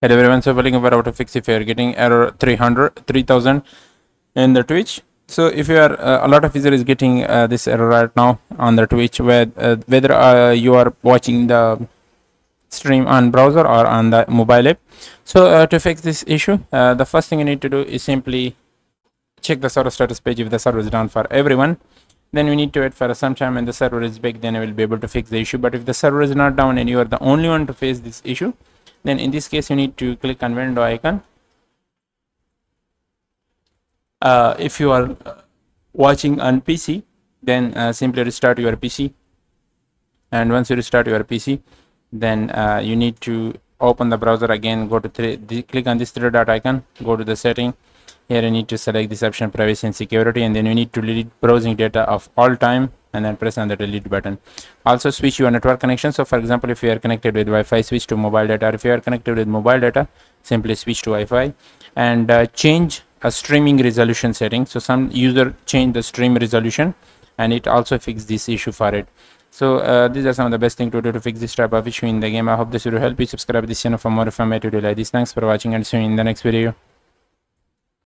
Hello everyone, so we're how to fix if you're getting error 300, 3000 in the Twitch. So if you are, uh, a lot of users is getting uh, this error right now on the Twitch where uh, whether uh, you are watching the stream on browser or on the mobile app. So uh, to fix this issue, uh, the first thing you need to do is simply check the server status page if the server is down for everyone. Then we need to wait for some time when the server is back, then I will be able to fix the issue. But if the server is not down and you are the only one to face this issue, then in this case you need to click on window icon. Uh, if you are uh, watching on PC then uh, simply restart your PC and once you restart your PC then uh, you need to open the browser again go to three, click on this three dot icon go to the setting. Here you need to select this option privacy and security and then you need to delete browsing data of all time and then press on the delete button. Also switch your network connection. So for example if you are connected with wi-fi switch to mobile data. If you are connected with mobile data simply switch to wi-fi. And uh, change a streaming resolution setting. So some user change the stream resolution and it also fix this issue for it. So uh, these are some of the best thing to do to fix this type of issue in the game. I hope this will help you. Subscribe this channel for more informative like this. Thanks for watching and see you in the next video